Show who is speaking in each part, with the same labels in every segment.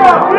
Speaker 1: Viva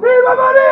Speaker 1: ¡Viva María!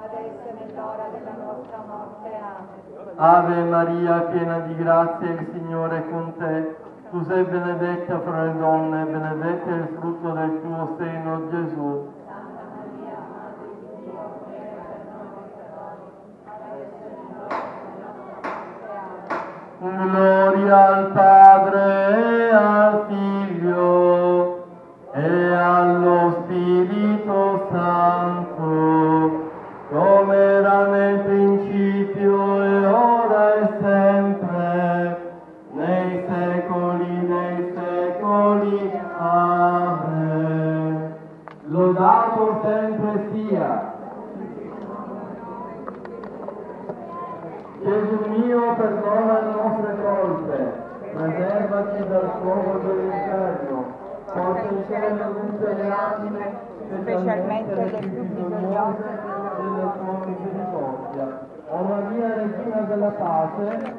Speaker 2: adesso è l'ora della nostra morte. Amen.
Speaker 1: Ave Maria, piena di grazia, il Signore è con te. Tu sei benedetta fra le donne e benedetto è il frutto del tuo seno, Gesù.
Speaker 2: Santa Maria, Madre di Dio, prega per noi peccatori, adesso è l'ora della nostra morte. Amen.
Speaker 1: Gloria al Padre e al Figlio Lodato sempre sia. Gesù mio, perdona le nostre colpe, preservaci dal fuoco dell'inferno, porta in cielo tutte le anime, specialmente le più bisognose della tua misericordia. O Maria, Regina della Pace,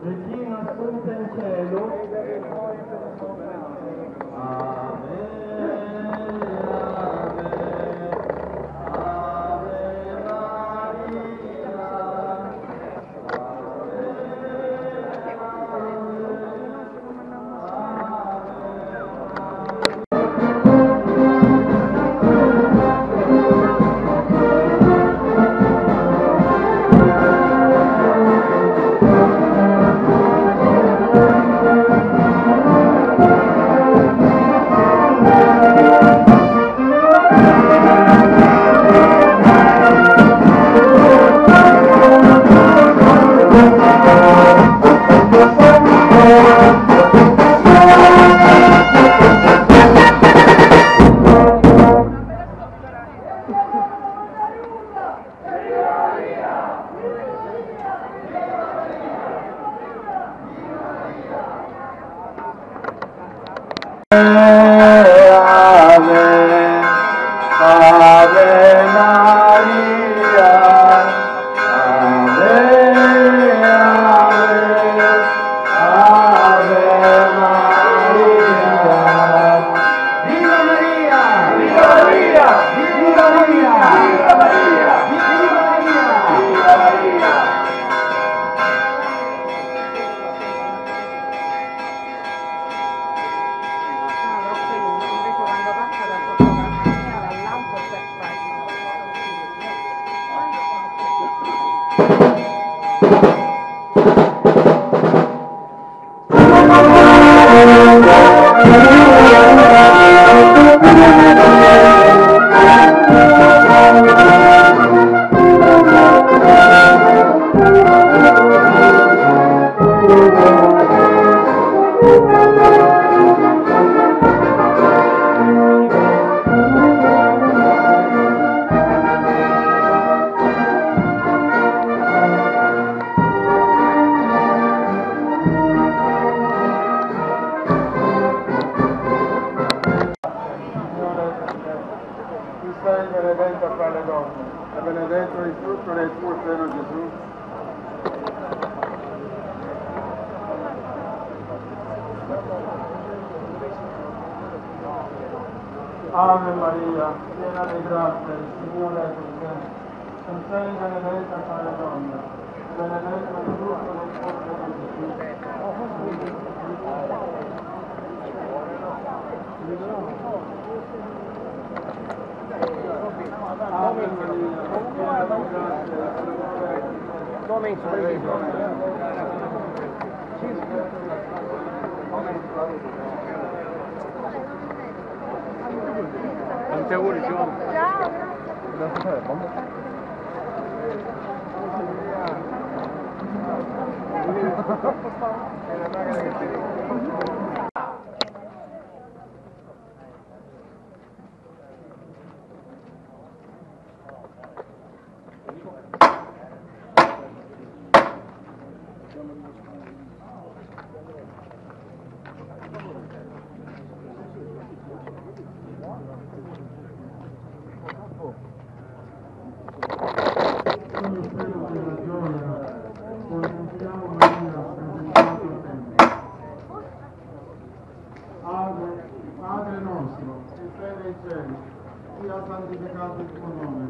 Speaker 1: Regina assunta in cielo, Amen, Ave Maria, piena di grazia, il Signore è con te.
Speaker 3: Tanti auguri Giovanni.
Speaker 1: Con il freno della gioia, contempliamo Maria presentato sempre. Ave, Padre nostro, che sei nei cieli, sia santificato il tuo nome,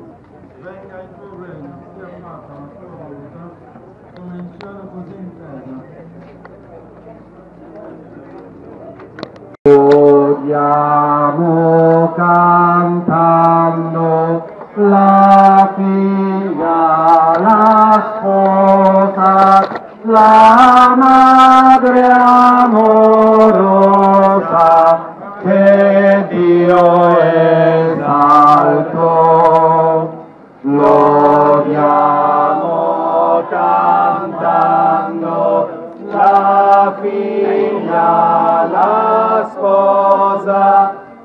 Speaker 1: venga il tuo regno, sia fatta la tua volontà, come in cielo così in terra.
Speaker 4: Odiamo cantando la figlia, la sposa, la madre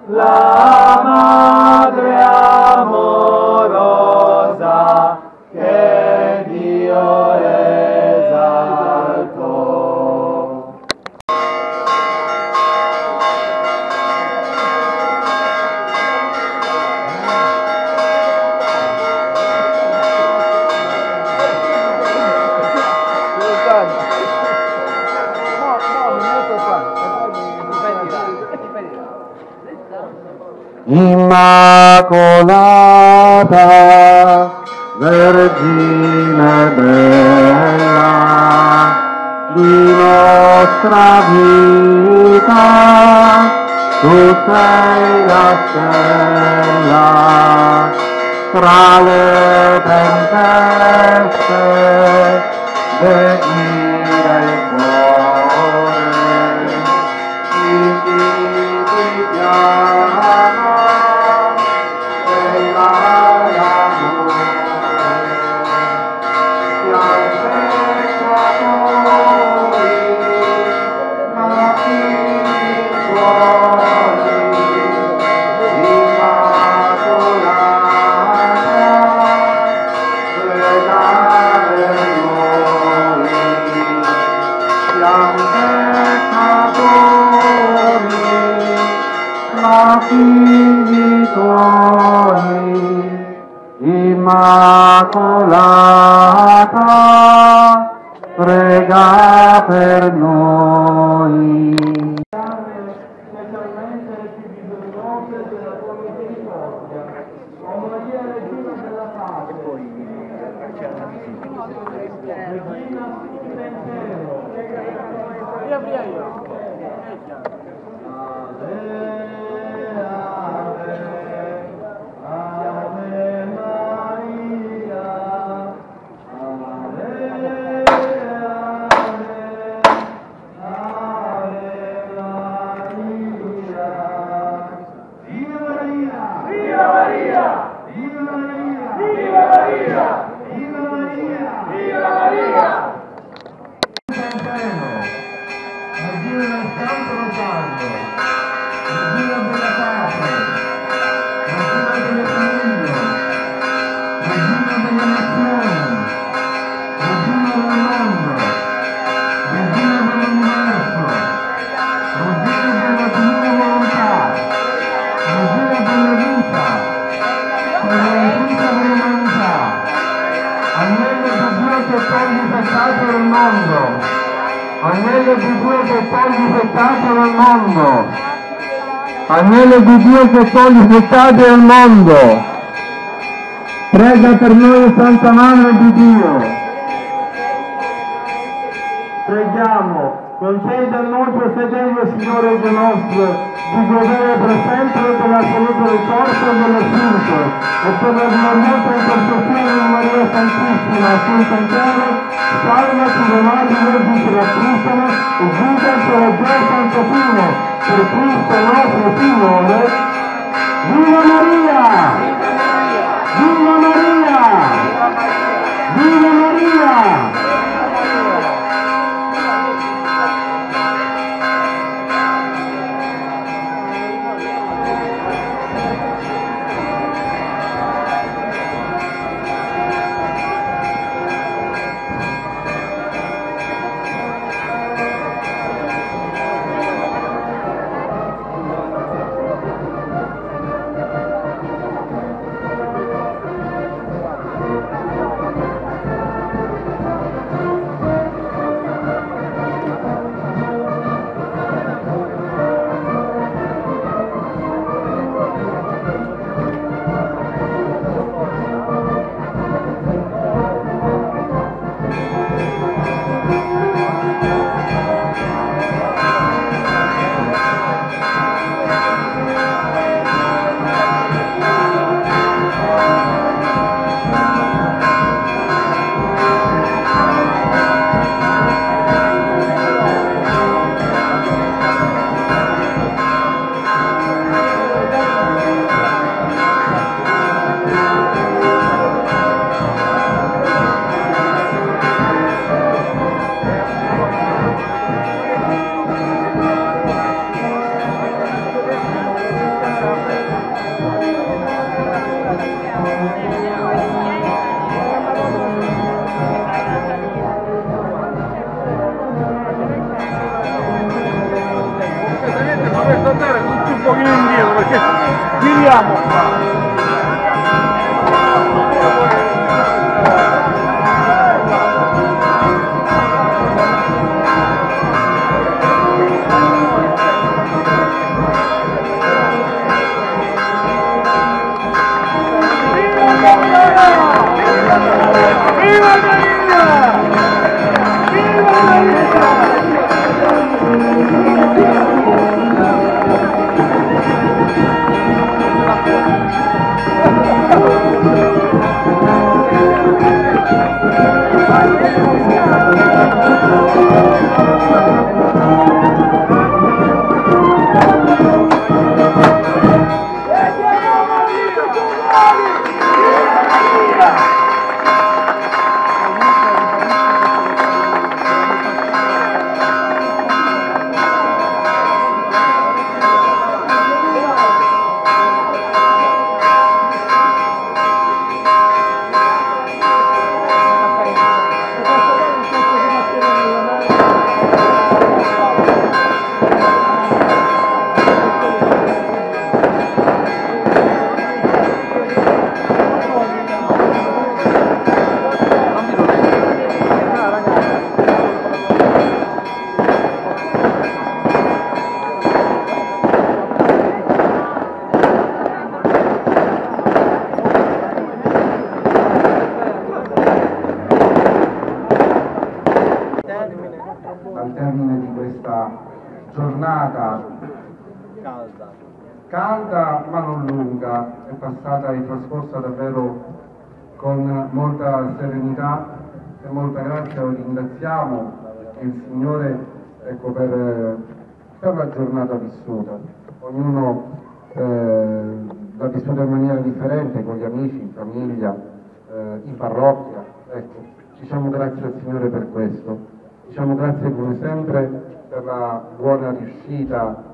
Speaker 4: sposa, Immacolata, Vergine bella, di nostra vita, tu sei la stella, tra le per noi.
Speaker 1: specialmente le più bisognose della tua misericordia. O Regina della pace, Regina tutto Agnello di Dio che togli i peccati del mondo. Prega per noi Santa Madre di Dio. Preghiamo Conceda a noi per fedele Signore Dio nostro di godere per sempre della salute del corpo e dello spirito e per la gloriosa intercessione di Maria Santissima, Assunta in mani leggi che la accusano e guida per la Dio Santo Fine, per Cristo nostro Signore. Viva Maria! Viva Maria! Viva Maria!
Speaker 3: Sinceramente 大门
Speaker 4: al e trascorsa davvero con molta serenità e molta grazia. Ringraziamo il Signore ecco, per, per la giornata vissuta. Ognuno eh, l'ha vissuta in maniera differente, con gli amici, in famiglia, eh, in parrocchia. Ecco, diciamo grazie al Signore per questo. Diciamo grazie come sempre per la buona riuscita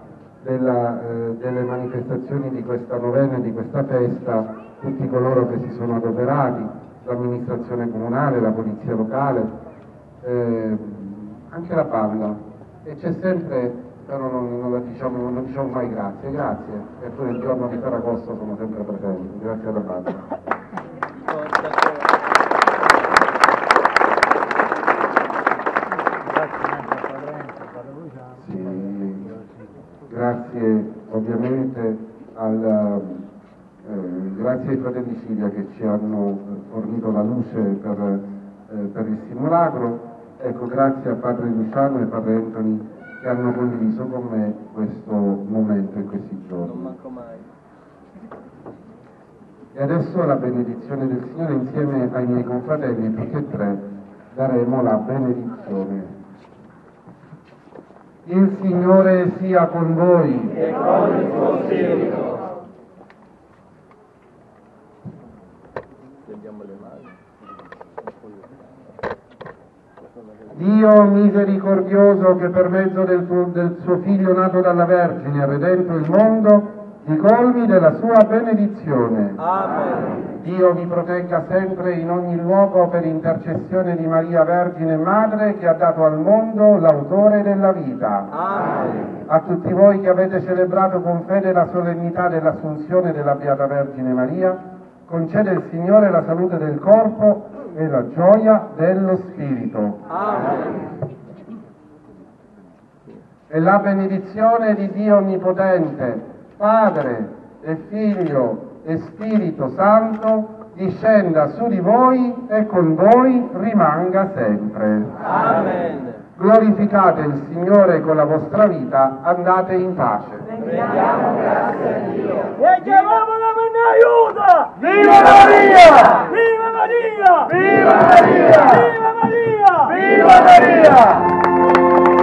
Speaker 4: della, eh, delle manifestazioni di questa novena e di questa festa, tutti coloro che si sono adoperati, l'amministrazione comunale, la polizia locale, eh, anche la banda. E c'è sempre, però non, non la diciamo, non diciamo mai grazie, grazie, e poi il giorno di Ferragosto sono sempre presenti, grazie alla banda. Sì, grazie ovviamente al, eh, grazie ai fratelli Silvia che ci hanno fornito la luce per, eh, per il simulacro Ecco, grazie a Padre Luciano e Padre Anthony che hanno condiviso con me questo momento in questi giorni. E adesso la benedizione del Signore insieme ai miei confratelli, tutti e tre, daremo la benedizione. Il Signore sia con voi. E con il suo spirito. Dio misericordioso che per mezzo del, tuo- del suo Figlio nato dalla Vergine ha redento il mondo, ti colmi della sua benedizione. Dio vi protegga sempre in ogni luogo per intercessione di Maria Vergine Madre che ha dato al mondo l'autore della vita. A tutti voi che avete celebrato con fede la solennità dell'Assunzione della Beata Vergine Maria, concede il Signore la salute del corpo e la gioia dello spirito. E la benedizione di Dio Onnipotente, Padre e Figlio e Spirito Santo, discenda su di voi e con voi rimanga sempre.
Speaker 5: Amen.
Speaker 4: Glorificate il Signore con la vostra vita, andate in pace.
Speaker 5: E chiamiamo la mano aiuta! Viva Maria! Viva Maria! Viva Maria! Viva Maria! Viva Maria!